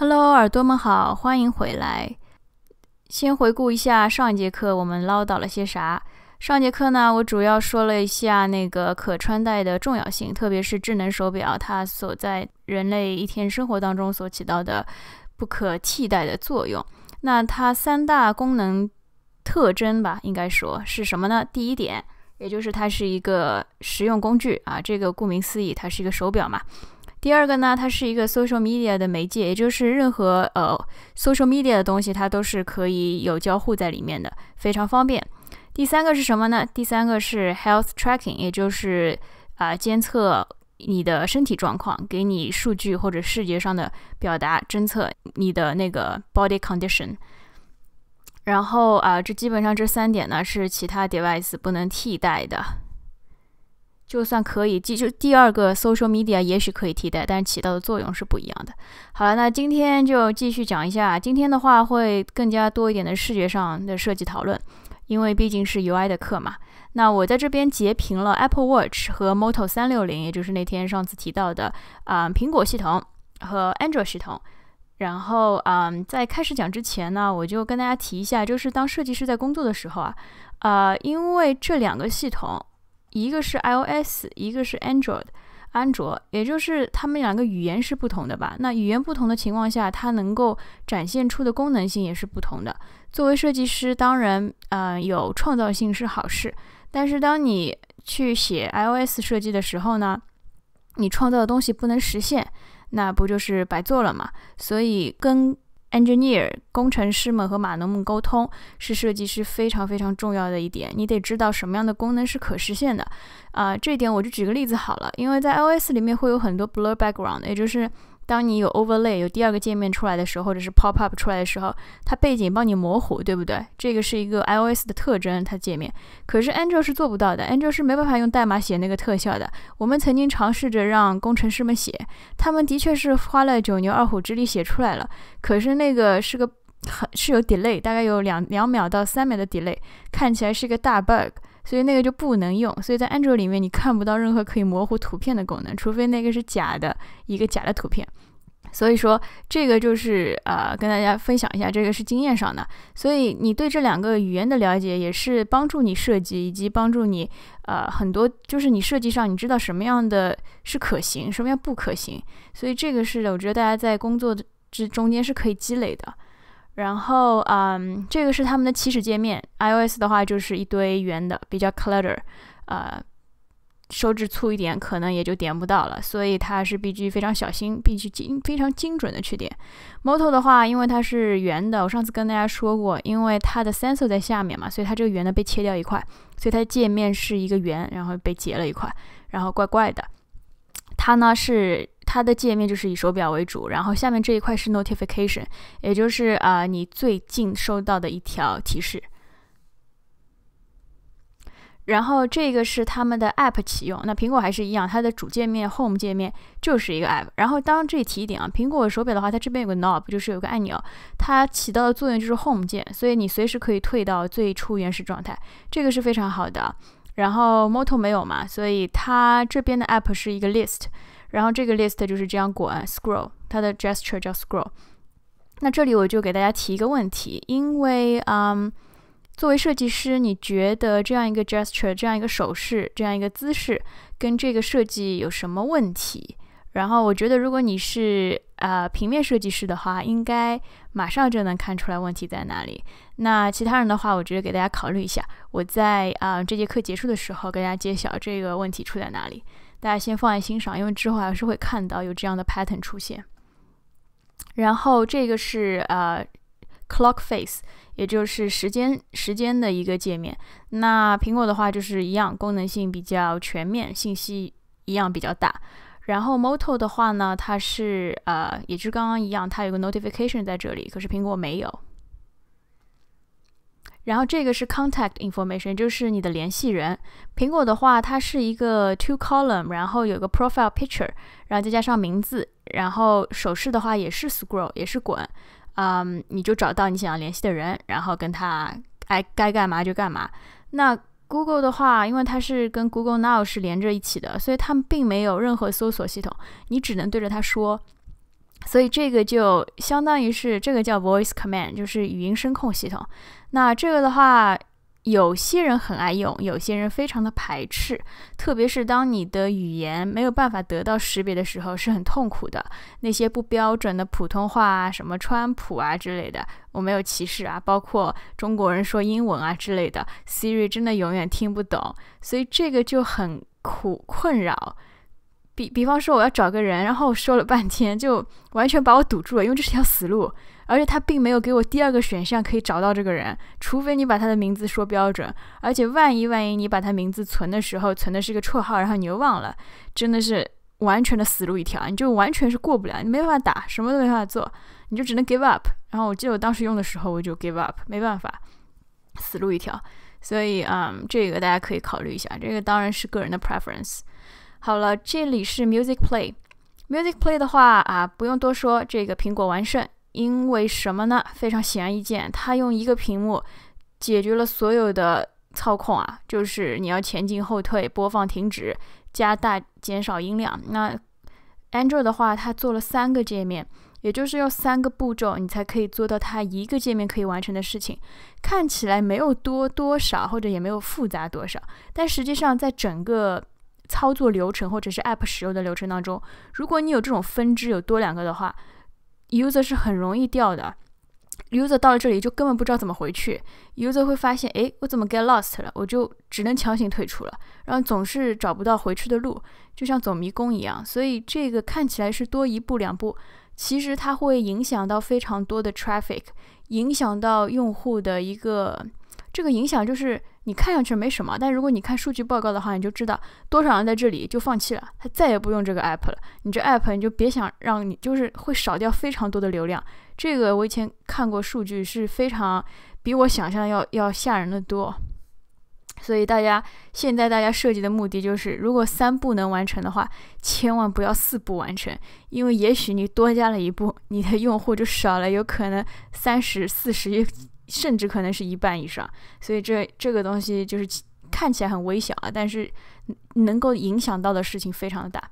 Hello，耳朵们好，欢迎回来。先回顾一下上一节课我们唠叨了些啥。上节课呢，我主要说了一下那个可穿戴的重要性，特别是智能手表它所在人类一天生活当中所起到的不可替代的作用。那它三大功能特征吧，应该说是什么呢？第一点，也就是它是一个实用工具啊，这个顾名思义，它是一个手表嘛。第二个呢，它是一个 social media 的媒介，也就是任何呃 social media 的东西，它都是可以有交互在里面的，非常方便。第三个是什么呢？第三个是 health tracking，也就是啊监测你的身体状况，给你数据或者视觉上的表达，侦测你的那个 body condition。然后啊，这基本上这三点呢是其他 device 不能替代的。就算可以，记就第二个 social media 也许可以替代，但是起到的作用是不一样的。好了，那今天就继续讲一下，今天的话会更加多一点的视觉上的设计讨论。因为毕竟是 UI 的课嘛，那我在这边截屏了 Apple Watch 和 Moto 三六零，也就是那天上次提到的啊苹果系统和 Android 系统。然后啊，在开始讲之前呢，我就跟大家提一下，就是当设计师在工作的时候啊，啊，因为这两个系统，一个是 iOS，一个是 Android。安卓，也就是他们两个语言是不同的吧？那语言不同的情况下，它能够展现出的功能性也是不同的。作为设计师，当然，呃，有创造性是好事。但是，当你去写 iOS 设计的时候呢，你创造的东西不能实现，那不就是白做了嘛？所以，跟 engineer 工程师们和码农们沟通是设计师非常非常重要的一点。你得知道什么样的功能是可实现的。啊，这一点我就举个例子好了，因为在 iOS 里面会有很多 blur background，也就是。当你有 overlay 有第二个界面出来的时候，或者是 pop up 出来的时候，它背景帮你模糊，对不对？这个是一个 iOS 的特征，它界面。可是 Android 是做不到的，Android 是没办法用代码写那个特效的。我们曾经尝试着让工程师们写，他们的确是花了九牛二虎之力写出来了。可是那个是个很是有 delay，大概有两两秒到三秒的 delay，看起来是个大 bug。所以那个就不能用，所以在 Android 里面你看不到任何可以模糊图片的功能，除非那个是假的一个假的图片。所以说这个就是呃跟大家分享一下，这个是经验上的。所以你对这两个语言的了解也是帮助你设计，以及帮助你呃很多就是你设计上你知道什么样的是可行，什么样不可行。所以这个是我觉得大家在工作的这中间是可以积累的。然后，嗯，这个是他们的起始界面。iOS 的话就是一堆圆的，比较 clutter，呃，手指粗一点可能也就点不到了，所以它是必须非常小心，必须精非常精准的去点。Moto 的话，因为它是圆的，我上次跟大家说过，因为它的 sensor 在下面嘛，所以它这个圆的被切掉一块，所以它的界面是一个圆，然后被截了一块，然后怪怪的。它呢是。它的界面就是以手表为主，然后下面这一块是 notification，也就是啊你最近收到的一条提示。然后这个是他们的 app 启用，那苹果还是一样，它的主界面 home 界面就是一个 app。然后当这里提一点啊，苹果手表的话，它这边有个 knob，就是有个按钮，它起到的作用就是 home 键，所以你随时可以退到最初原始状态，这个是非常好的。然后 Moto 没有嘛，所以它这边的 app 是一个 list。然后这个 list 就是这样滚 scroll，它的 gesture 叫 scroll。那这里我就给大家提一个问题，因为嗯，作为设计师，你觉得这样一个 gesture，这样一个手势，这样一个姿势，跟这个设计有什么问题？然后我觉得，如果你是呃平面设计师的话，应该马上就能看出来问题在哪里。那其他人的话，我觉得给大家考虑一下，我在啊这节课结束的时候，给大家揭晓这个问题出在哪里。大家先放在心上，因为之后还是会看到有这样的 pattern 出现。然后这个是呃 clock face，也就是时间时间的一个界面。那苹果的话就是一样，功能性比较全面，信息一样比较大。然后 Moto 的话呢，它是呃，也是刚刚一样，它有个 notification 在这里，可是苹果没有。然后这个是 contact information，就是你的联系人。苹果的话，它是一个 two column，然后有个 profile picture，然后再加上名字。然后手势的话也是 scroll，也是滚。嗯，你就找到你想要联系的人，然后跟他爱该干嘛就干嘛。那 Google 的话，因为它是跟 Google Now 是连着一起的，所以他们并没有任何搜索系统，你只能对着它说。所以这个就相当于是这个叫 Voice Command，就是语音声控系统。那这个的话。有些人很爱用，有些人非常的排斥，特别是当你的语言没有办法得到识别的时候，是很痛苦的。那些不标准的普通话啊，什么川普啊之类的，我没有歧视啊，包括中国人说英文啊之类的，Siri 真的永远听不懂，所以这个就很苦困扰。比比方说，我要找个人，然后说了半天，就完全把我堵住了，因为这是条死路。而且他并没有给我第二个选项可以找到这个人，除非你把他的名字说标准。而且万一万一你把他名字存的时候存的是个绰号，然后你又忘了，真的是完全的死路一条，你就完全是过不了，你没办法打，什么都没办法做，你就只能 give up。然后我记得我当时用的时候，我就 give up，没办法，死路一条。所以嗯，这个大家可以考虑一下，这个当然是个人的 preference。好了，这里是 music play，music play 的话啊，不用多说，这个苹果完胜。因为什么呢？非常显而易见，它用一个屏幕解决了所有的操控啊，就是你要前进、后退、播放、停止、加大、减少音量。那 Android 的话，它做了三个界面，也就是要三个步骤，你才可以做到它一个界面可以完成的事情。看起来没有多多少，或者也没有复杂多少，但实际上在整个操作流程或者是 App 使用的流程当中，如果你有这种分支有多两个的话，user 是很容易掉的，user 到了这里就根本不知道怎么回去，user 会发现，哎，我怎么 get lost 了？我就只能强行退出了，然后总是找不到回去的路，就像走迷宫一样。所以这个看起来是多一步两步，其实它会影响到非常多的 traffic，影响到用户的一个。这个影响就是你看上去没什么，但如果你看数据报告的话，你就知道多少人在这里就放弃了，他再也不用这个 app 了。你这 app 你就别想让你就是会少掉非常多的流量。这个我以前看过数据是非常比我想象要要吓人的多。所以大家现在大家设计的目的就是，如果三步能完成的话，千万不要四步完成，因为也许你多加了一步，你的用户就少了，有可能三十四十甚至可能是一半以上，所以这这个东西就是看起来很微小啊，但是能够影响到的事情非常的大。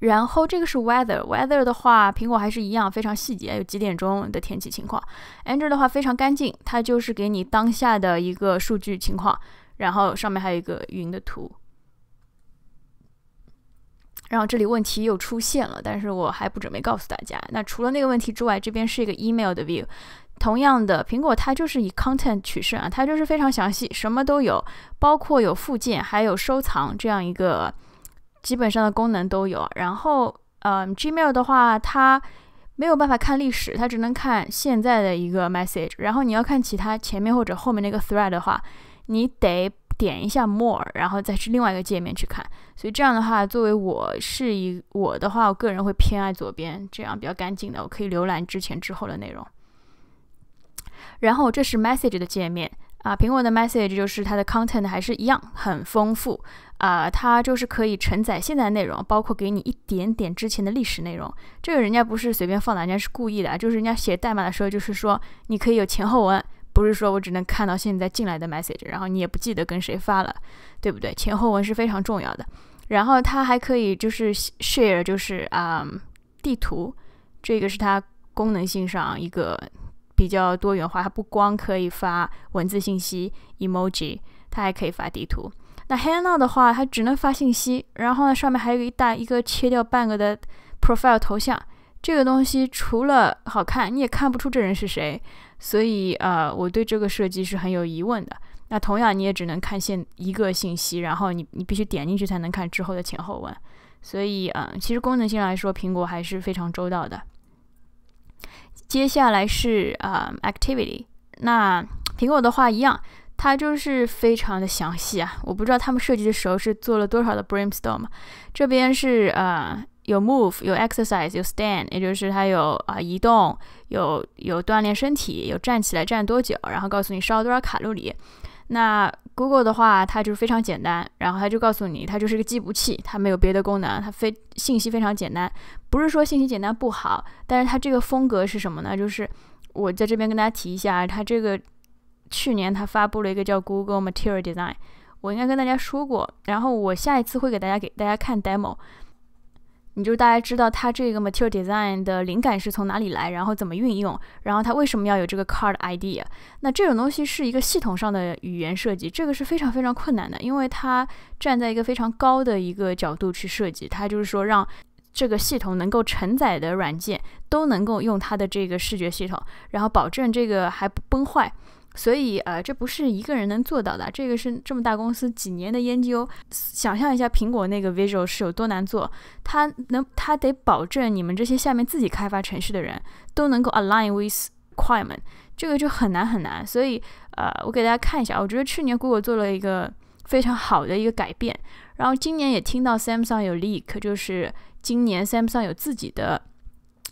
然后这个是 weather，weather 的话，苹果还是一样非常细节，有几点钟的天气情况。Android 的话非常干净，它就是给你当下的一个数据情况，然后上面还有一个云的图。然后这里问题又出现了，但是我还不准备告诉大家。那除了那个问题之外，这边是一个 email 的 view。同样的，苹果它就是以 content 取胜啊，它就是非常详细，什么都有，包括有附件，还有收藏这样一个基本上的功能都有。然后，嗯，Gmail 的话，它没有办法看历史，它只能看现在的一个 message。然后你要看其他前面或者后面那个 thread 的话，你得点一下 more，然后再去另外一个界面去看。所以这样的话，作为我是一我的话，我个人会偏爱左边，这样比较干净的，我可以浏览之前之后的内容。然后这是 Message 的界面啊，苹果的 Message 就是它的 content 还是一样很丰富啊，它就是可以承载现在的内容，包括给你一点点之前的历史内容。这个人家不是随便放的，人家是故意的啊，就是人家写代码的时候就是说你可以有前后文，不是说我只能看到现在进来的 Message，然后你也不记得跟谁发了，对不对？前后文是非常重要的。然后它还可以就是 share，就是啊地图，这个是它功能性上一个。比较多元化，它不光可以发文字信息 emoji，它还可以发地图。那 Hangout 的话，它只能发信息，然后呢，上面还有一大一个切掉半个的 profile 头像。这个东西除了好看，你也看不出这人是谁。所以呃，我对这个设计是很有疑问的。那同样，你也只能看现一个信息，然后你你必须点进去才能看之后的前后文。所以嗯，其实功能性来说，苹果还是非常周到的。接下来是啊，activity。那苹果的话一样，它就是非常的详细啊。我不知道他们设计的时候是做了多少的 brainstorm。这边是呃有 move，有 exercise，有 stand，也就是它有啊移动，有有锻炼身体，有站起来站多久，然后告诉你烧多少卡路里。那 Google 的话，它就是非常简单，然后它就告诉你，它就是个计步器，它没有别的功能，它非信息非常简单。不是说信息简单不好，但是它这个风格是什么呢？就是我在这边跟大家提一下，它这个去年它发布了一个叫 Google Material Design，我应该跟大家说过，然后我下一次会给大家给大家看 demo。你就大家知道它这个 material design 的灵感是从哪里来，然后怎么运用，然后它为什么要有这个 card idea。那这种东西是一个系统上的语言设计，这个是非常非常困难的，因为它站在一个非常高的一个角度去设计，它就是说让这个系统能够承载的软件都能够用它的这个视觉系统，然后保证这个还不崩坏。所以，呃，这不是一个人能做到的。这个是这么大公司几年的研究。想象一下，苹果那个 Visual 是有多难做。它能，它得保证你们这些下面自己开发程序的人都能够 align with requirement，这个就很难很难。所以，呃，我给大家看一下，我觉得去年 Google 做了一个非常好的一个改变。然后今年也听到 Samsung 有 leak，就是今年 Samsung 有自己的。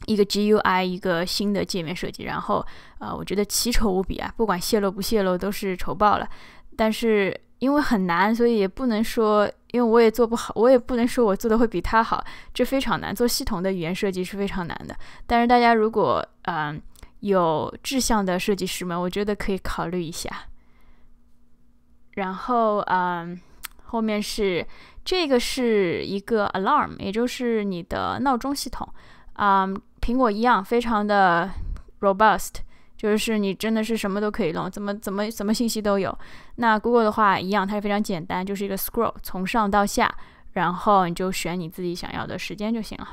一个 GUI，一个新的界面设计，然后，呃，我觉得奇丑无比啊！不管泄露不泄露，都是丑爆了。但是因为很难，所以也不能说，因为我也做不好，我也不能说我做的会比他好。这非常难，做系统的语言设计是非常难的。但是大家如果，嗯，有志向的设计师们，我觉得可以考虑一下。然后，嗯，后面是这个是一个 alarm，也就是你的闹钟系统，嗯。苹果一样，非常的 robust，就是你真的是什么都可以弄，怎么怎么什么信息都有。那 Google 的话一样，它非常简单，就是一个 scroll，从上到下，然后你就选你自己想要的时间就行了。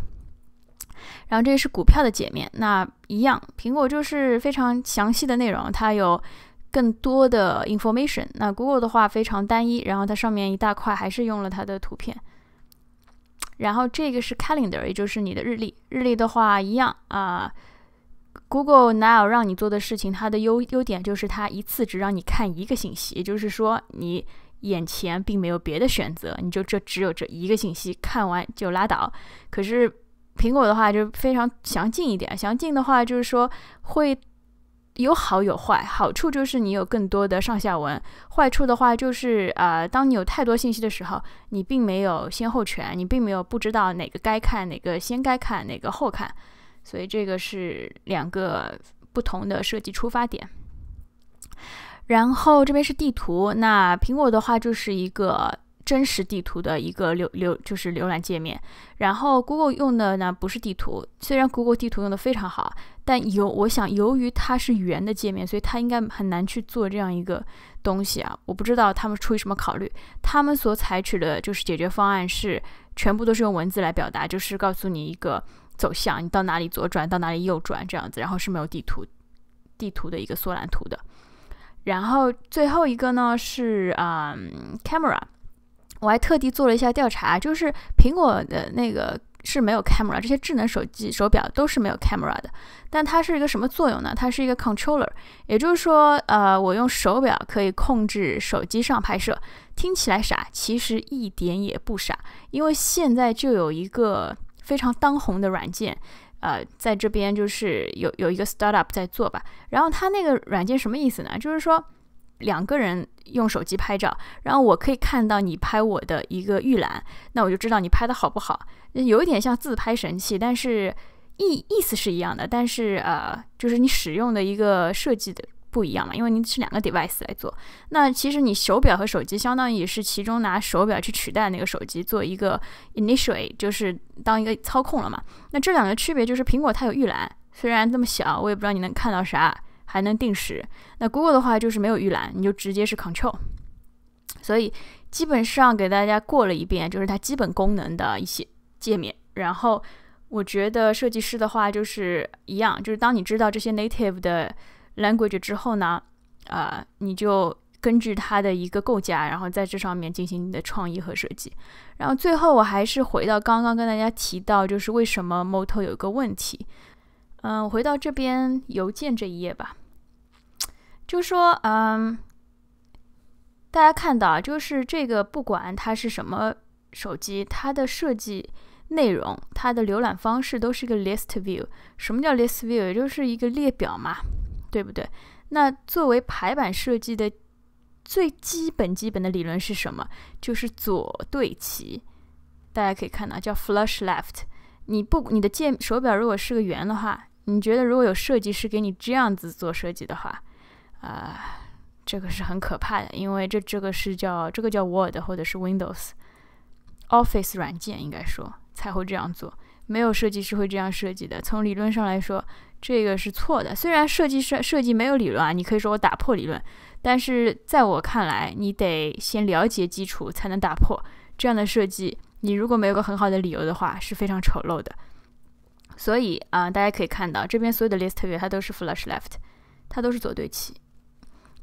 然后这是股票的界面，那一样，苹果就是非常详细的内容，它有更多的 information。那 Google 的话非常单一，然后它上面一大块还是用了它的图片。然后这个是 Calendar，也就是你的日历。日历的话一样啊，Google Now 让你做的事情，它的优优点就是它一次只让你看一个信息，也就是说你眼前并没有别的选择，你就这只有这一个信息，看完就拉倒。可是苹果的话就非常详尽一点，详尽的话就是说会。有好有坏，好处就是你有更多的上下文，坏处的话就是呃，当你有太多信息的时候，你并没有先后权，你并没有不知道哪个该看，哪个先该看，哪个后看，所以这个是两个不同的设计出发点。然后这边是地图，那苹果的话就是一个。真实地图的一个浏浏就是浏览界面，然后 Google 用的呢不是地图，虽然 Google 地图用的非常好，但由我想由于它是圆的界面，所以它应该很难去做这样一个东西啊。我不知道他们出于什么考虑，他们所采取的就是解决方案是全部都是用文字来表达，就是告诉你一个走向，你到哪里左转，到哪里右转这样子，然后是没有地图地图的一个缩览图的。然后最后一个呢是啊，camera。我还特地做了一下调查，就是苹果的那个是没有 camera，这些智能手机手表都是没有 camera 的。但它是一个什么作用呢？它是一个 controller，也就是说，呃，我用手表可以控制手机上拍摄。听起来傻，其实一点也不傻，因为现在就有一个非常当红的软件，呃，在这边就是有有一个 startup 在做吧。然后它那个软件什么意思呢？就是说。两个人用手机拍照，然后我可以看到你拍我的一个预览，那我就知道你拍的好不好。有一点像自拍神器，但是意意思是一样的，但是呃，就是你使用的一个设计的不一样嘛，因为你是两个 device 来做。那其实你手表和手机相当于也是其中拿手表去取代那个手机做一个 initiate，就是当一个操控了嘛。那这两个区别就是苹果它有预览，虽然这么小，我也不知道你能看到啥。还能定时，那 Google 的话就是没有预览，你就直接是 Control，所以基本上给大家过了一遍，就是它基本功能的一些界面。然后我觉得设计师的话就是一样，就是当你知道这些 native 的 language 之后呢，呃，你就根据它的一个构架，然后在这上面进行你的创意和设计。然后最后我还是回到刚刚跟大家提到，就是为什么 Moto 有一个问题。嗯，回到这边邮件这一页吧。就说，嗯，大家看到啊，就是这个，不管它是什么手机，它的设计内容，它的浏览方式都是个 list view。什么叫 list view？也就是一个列表嘛，对不对？那作为排版设计的最基本基本的理论是什么？就是左对齐。大家可以看到，叫 flush left。你不，你的键手表如果是个圆的话，你觉得如果有设计师给你这样子做设计的话？啊，这个是很可怕的，因为这这个是叫这个叫 Word 或者是 Windows Office 软件，应该说才。会这样做，没有设计师会这样设计的。从理论上来说，这个是错的。虽然设计设设计没有理论啊，你可以说我打破理论，但是在我看来，你得先了解基础才能打破这样的设计。你如果没有个很好的理由的话，是非常丑陋的。所以啊，大家可以看到这边所有的 list view 它都是 flush left，它都是左对齐。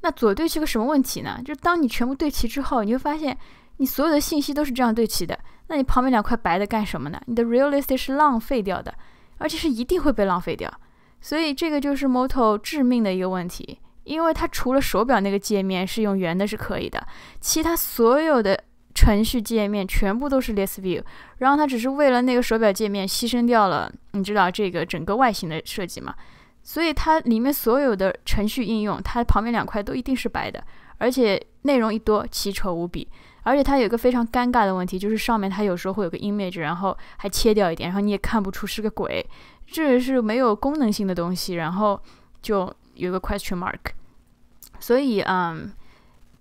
那左对齐个什么问题呢？就是当你全部对齐之后，你会发现你所有的信息都是这样对齐的。那你旁边两块白的干什么呢？你的 real estate 是浪费掉的，而且是一定会被浪费掉。所以这个就是 Moto 致命的一个问题，因为它除了手表那个界面是用圆的是可以的，其他所有的。程序界面全部都是 list view，然后它只是为了那个手表界面牺牲掉了，你知道这个整个外形的设计嘛？所以它里面所有的程序应用，它旁边两块都一定是白的，而且内容一多奇丑无比。而且它有一个非常尴尬的问题，就是上面它有时候会有个 image，然后还切掉一点，然后你也看不出是个鬼，这是没有功能性的东西，然后就有个 question mark。所以，嗯。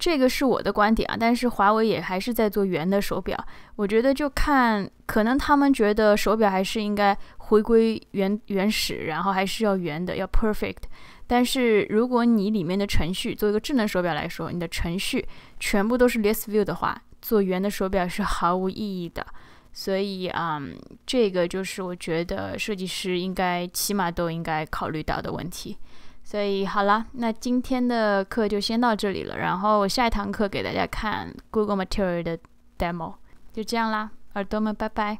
这个是我的观点啊，但是华为也还是在做圆的手表。我觉得就看，可能他们觉得手表还是应该回归原原始，然后还是要圆的，要 perfect。但是如果你里面的程序，做一个智能手表来说，你的程序全部都是 list view 的话，做圆的手表是毫无意义的。所以啊，这个就是我觉得设计师应该起码都应该考虑到的问题。所以好了，那今天的课就先到这里了。然后我下一堂课给大家看 Google Material 的 demo，就这样啦，耳朵们，拜拜。